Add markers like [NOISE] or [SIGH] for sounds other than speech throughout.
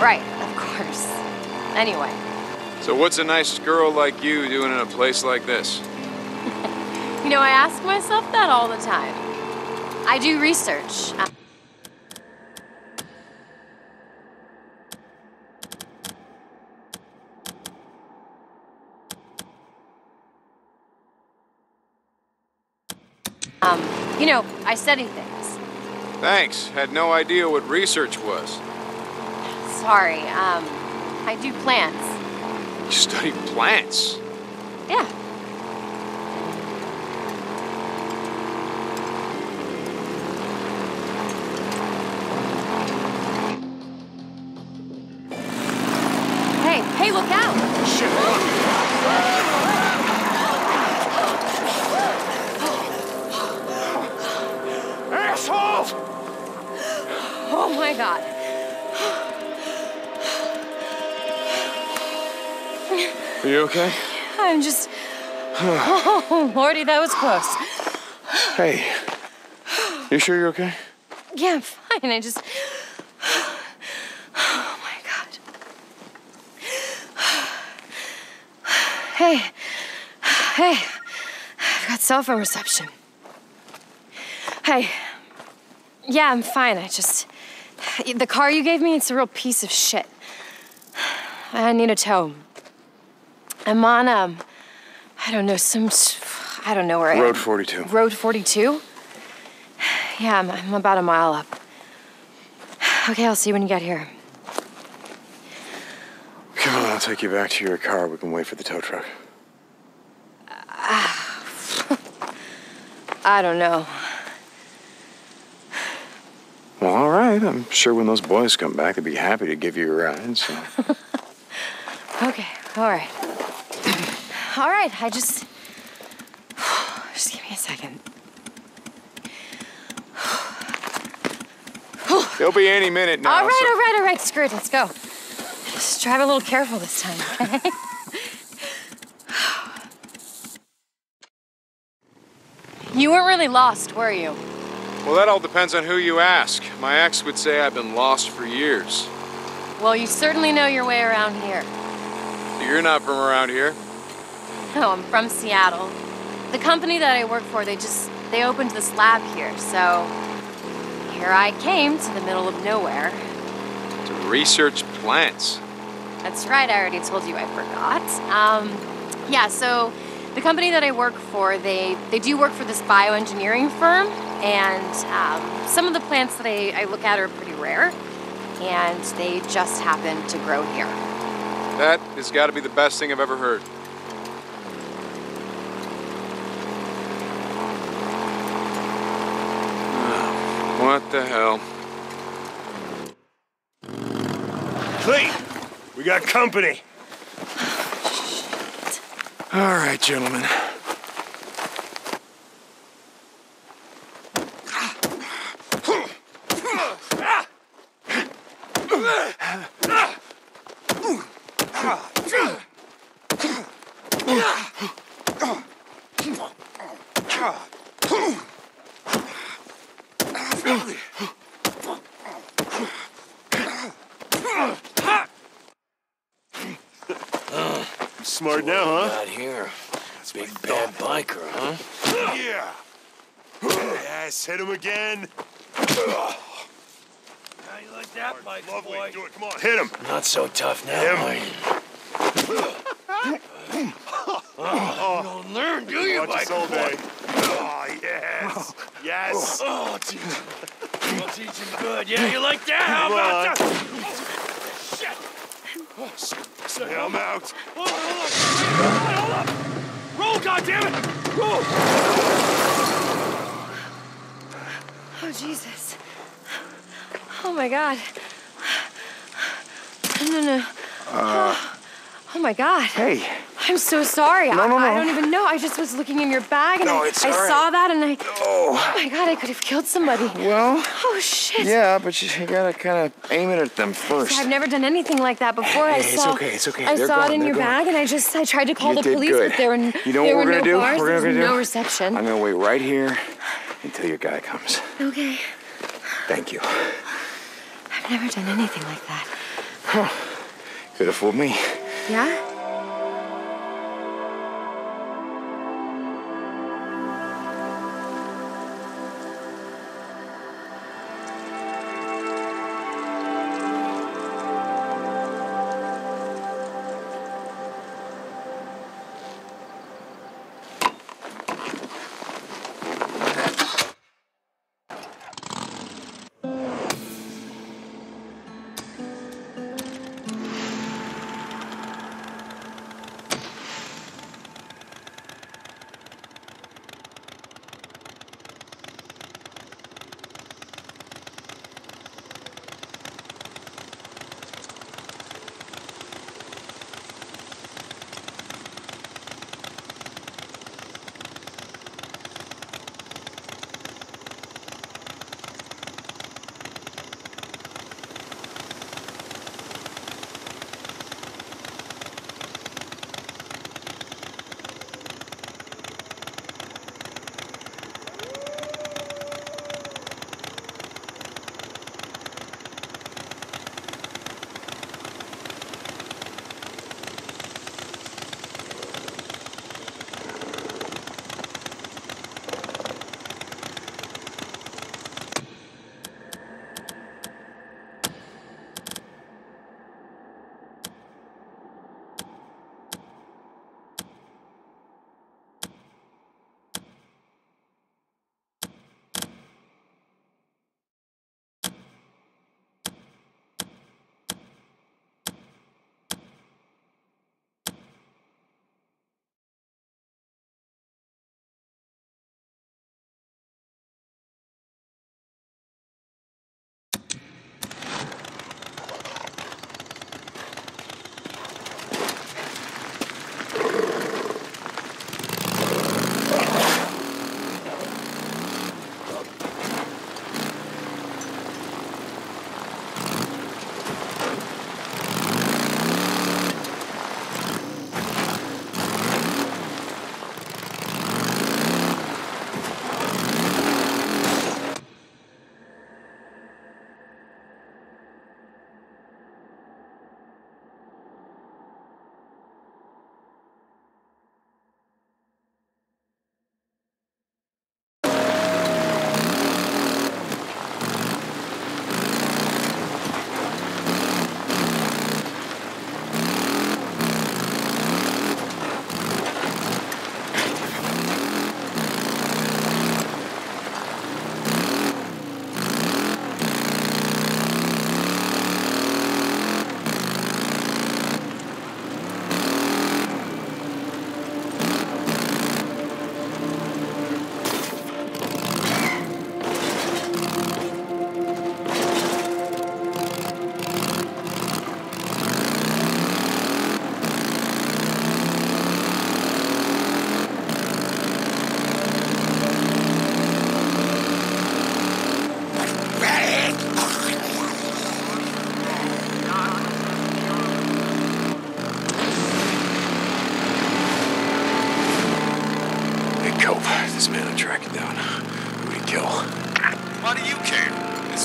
Right, of course. Anyway, So what's a nice girl like you doing in a place like this? [LAUGHS] you know, I ask myself that all the time. I do research. Um, you know, I study things. Thanks. Had no idea what research was. Sorry, um, I do plants. You study plants. Yeah. Are you okay? I'm just. Oh, Lordy, that was close. Hey. You sure you're okay? Yeah, I'm fine. I just. Oh my god. Hey. Hey. I've got cell phone reception. Hey. Yeah, I'm fine. I just. The car you gave me, it's a real piece of shit. I need a tow. I'm on, um. I don't know, some. I don't know where I am. Road 42. Road 42? Yeah, I'm, I'm about a mile up. Okay, I'll see you when you get here. Come on, I'll take you back to your car. We can wait for the tow truck. [SIGHS] I don't know. Well, all right. I'm sure when those boys come back, they'd be happy to give you a ride. So. [LAUGHS] Okay, all right. All right, I just. Just give me a second. They'll be any minute now. all right, so- all right, all right, screw it, let's go. Just drive a little careful this time, okay? [LAUGHS] you weren't really lost, were you? Well, that all depends on who you ask. My ex would say I've been lost for years. Well, you certainly know your way around here. You're not from around here. No, I'm from Seattle. The company that I work for, they just they opened this lab here, so here I came to the middle of nowhere. To research plants. That's right, I already told you I forgot. Um, yeah, so the company that I work for, they they do work for this bioengineering firm, and um, some of the plants that I, I look at are pretty rare, and they just happen to grow here. That has got to be the best thing I've ever heard. What the hell? Clean! We got company. All right, gentlemen. Smart now, huh? Not here. That's Big bad biker, huh? Yeah. [SIGHS] Yes, hit him again. How you like that, bike Lovely. Do it. Come on, hit him. Not so tough now, Him. are you? You don't learn, do you, Watch us biker all boy? day. Oh, yes. Yes. Oh, I'll teach him. I'll teach him good. Yeah, you like that? How about on. that? Oh, shit. Oh, s- s- Yeah, I'm out. Hold on, hold on. Hold up. Roll, goddammit. Roll. Oh, Jesus. Oh, my God. No, no. oh, oh, my God. Hey, I'm so sorry. No, no, I, I don't even know. I just was looking in your bag and No, I, it's I right. saw that and I. Oh. Oh, my God, I could have killed somebody. well, Oh, shit. yeah, but you, you gotta kind of aim it at them first. I've never done anything like that before. I Hey, it's saw, okay, it's okay. I They're saw it in they're your gone. bag, and I just I tried to call You the police, good. but there were You know there what were gonna no do? Bars, We're there gonna was do- no reception. I'm gonna wait right here until your guy comes. Okay. Thank you. I've never done anything like that. Huh. Could have fooled me. Yeah?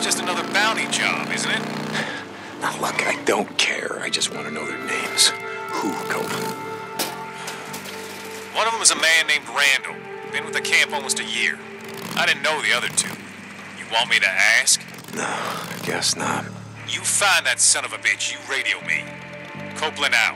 It's just another bounty job, isn't it? Now, look, I don't care. I just want to know their names. Who, Cope? One of them is a man named Randall. Been with the camp almost a year. I didn't know the other two. You want me to ask? No, I guess not. You find that son of a bitch, you radio me. Copeland out.